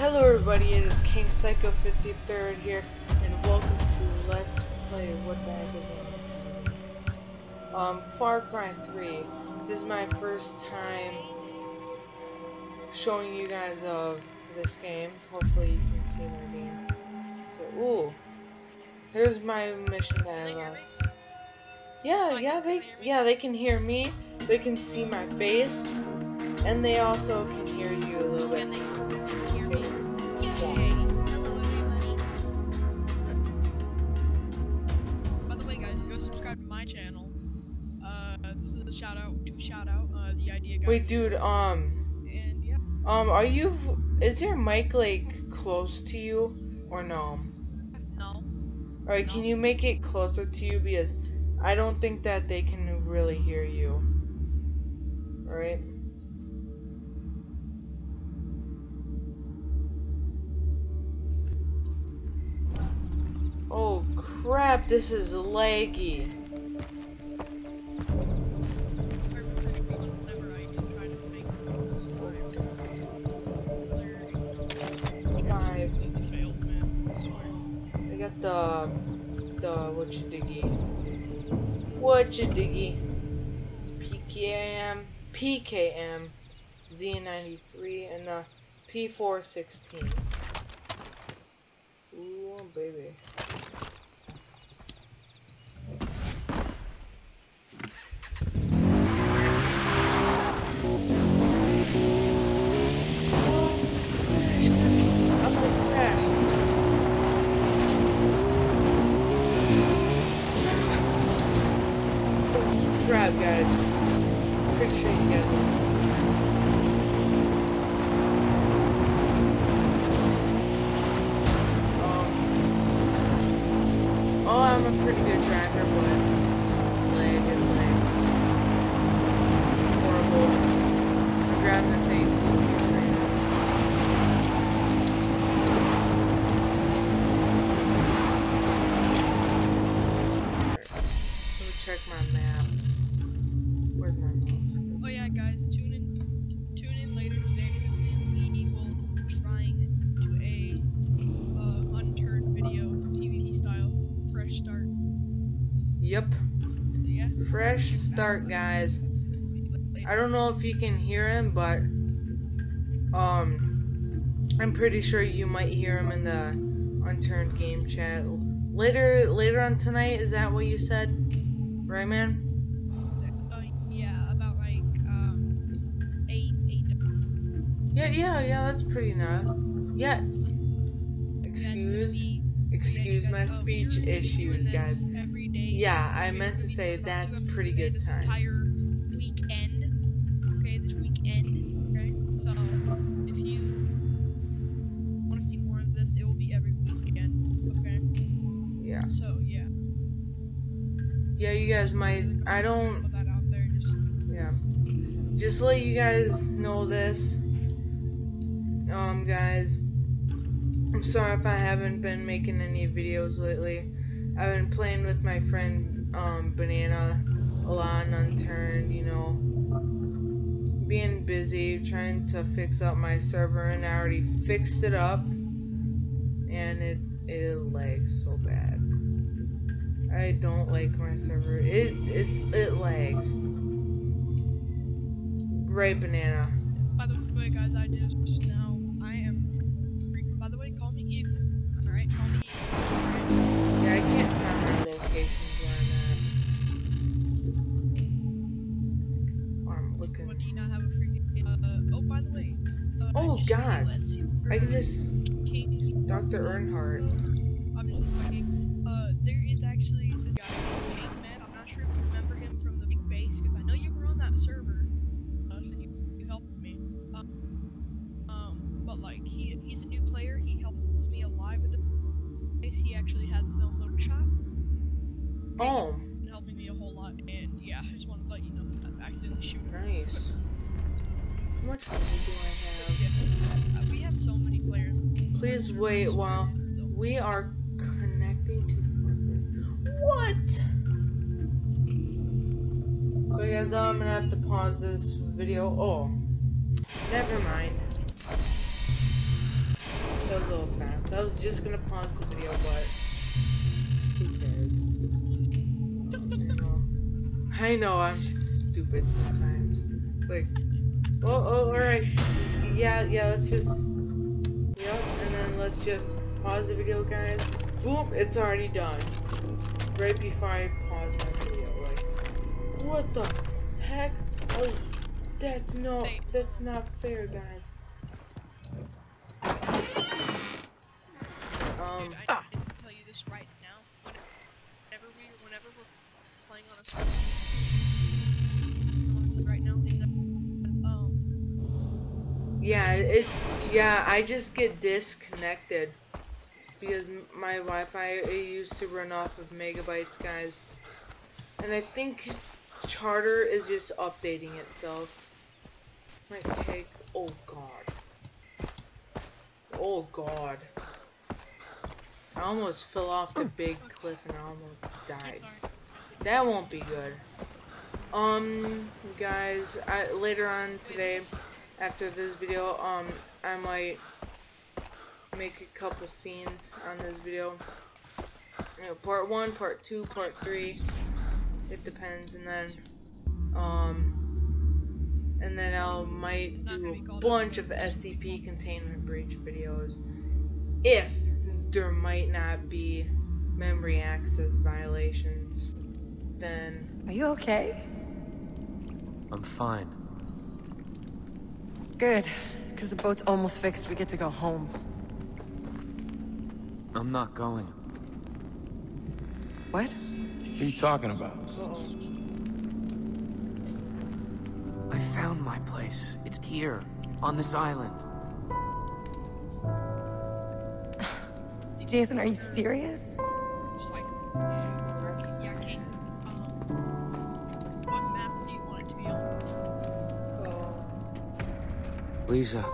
Hello everybody, it is King Psycho 53rd here, and welcome to Let's Play What Bag of Um, Far Cry 3. This is my first time showing you guys of this game. Hopefully you can see my game. So, ooh. Here's my mission dialogue. Yeah, yeah, they, yeah, they can hear me. They can see my face, and they also can hear you a little bit. Subscribe to my channel. Uh, this is a shout out to shout out uh, the idea guy. Wait, dude, um, And yeah, um, are you, is your mic, like, close to you, or no? no. Alright, can you make it closer to you, because I don't think that they can really hear you. Alright? Oh crap, this is laggy. Got the, the, what you diggy. What you diggy. PKM, PKM, Z93, and the P416. Grab, guys. Sure you this. Um, oh, I'm a pretty good driver, but Yep. Fresh start, guys. I don't know if you can hear him, but um, I'm pretty sure you might hear him in the unturned game chat later. Later on tonight, is that what you said? Right, man? Yeah, about like um eight eight. Yeah, yeah, yeah. That's pretty nice. Yeah. Excuse, excuse my speech issues, guys. Yeah, I meant to say that's pretty good this time. Entire weekend. Okay, this weekend. Okay, so if you want to see more of this, it will be every weekend. Okay. Yeah. So yeah, Yeah, you guys might. I don't. put that out there. Just Yeah. Just let you guys know this. Um, guys. I'm sorry if I haven't been making any videos lately. I've been playing with my friend, um, Banana a lot on Unturned, you know. Being busy, trying to fix up my server, and I already fixed it up. And it, it lags so bad. I don't like my server. It, it, it lags. Right, banana. by the way, guys, I just I can just King's Dr. Earnhardt. I'm just looking. Uh, there is actually the guy named Caveman. I'm not sure if you remember him from the big base because I know you were on that server. Uh, so you, you helped me. Um, um, but like he he's a new player. He helps me a lot with the base. He actually has his own little shop. Oh, Been helping me a whole lot. And yeah, I just wanted to let you know I accidentally shoot him. nice. How much money do I have? Yeah. So many players. Please wait while we are connecting to. What? So guys, I'm gonna have to pause this video. Oh, never mind. That was a little fast. I was just gonna pause the video, but who cares? I know, I know I'm stupid sometimes. Like, oh, oh, alright. Yeah, yeah, let's just, yep, and then let's just pause the video, guys. Boom, it's already done. Right before I pause my video, like, what the heck? Oh, that's no, Hey. that's not fair, guys. Um, Dude, I, I can tell you this right yeah, it, yeah, I just get disconnected because my Wi-Fi used to run off of megabytes, guys, and I think Charter is just updating itself. Might take. Oh God. Oh God. I almost fell off the big cliff and I almost died. That won't be good. Um, guys, I, later on today, after this video, um, I might make a couple scenes on this video. You know, part one, part two, part three. It depends, and then, um, and then I'll might do a bunch of SCP containment breach videos. If there might not be memory access violations, then Are you okay? I'm fine. Good. Because the boat's almost fixed. We get to go home. I'm not going. What? What are you talking about? uh-oh. I found my place. It's here, on this island. Jason, are you serious? Channel,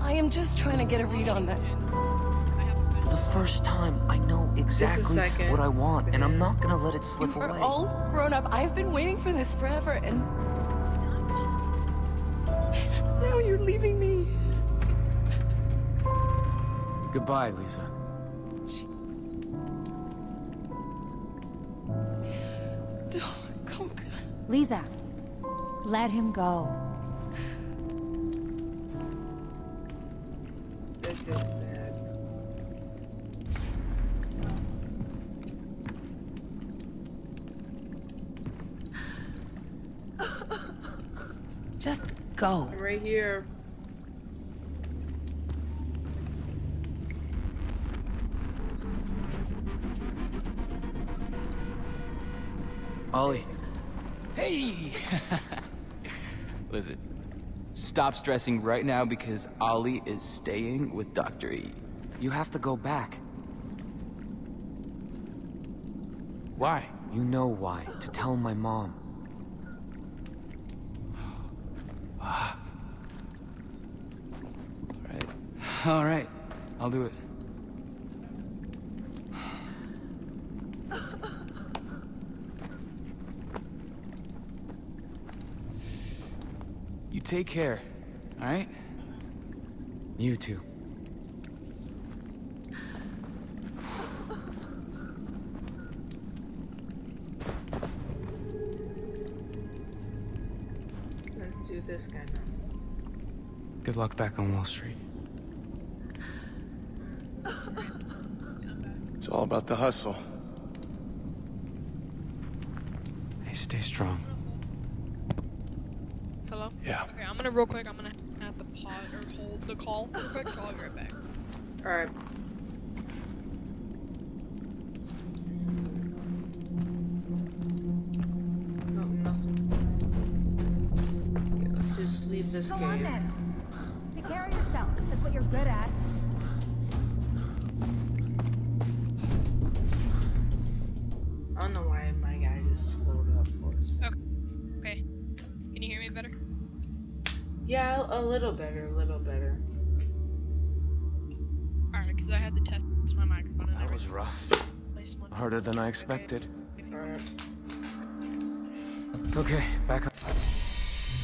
I am just trying to get a read on this. I have a for the first time, I know exactly what I want, and I'm not gonna let it slip We're away. all grown up. I've been waiting for this forever, and now you're leaving me. Goodbye, Lisa. Lisa, let him go. That's just sad. Just go. I'm right here. Ollie, Hey! Listen, stop stressing right now because Ollie is staying with Dr. E. you have to go back. Why? You know why. To tell my mom. Right? All right, I'll do it. Take care, all right? You too. Let's do this guy now. Good luck back on Wall Street. It's all about the hustle. Hey, stay strong. Hello. Yeah. Okay, I'm gonna real quick. I'm gonna have the pot or hold the call real quick, so I'll be right back. Alright. Oh, no, nothing. Yeah, just leave this Go on game. then. Take care of yourself. That's what you're good at. Yeah, a little better, a little better. Alright, because I had to test my microphone and That was rough. Harder than I expected. Alright. Okay, back up.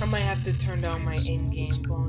I might have to turn down my in-game volume.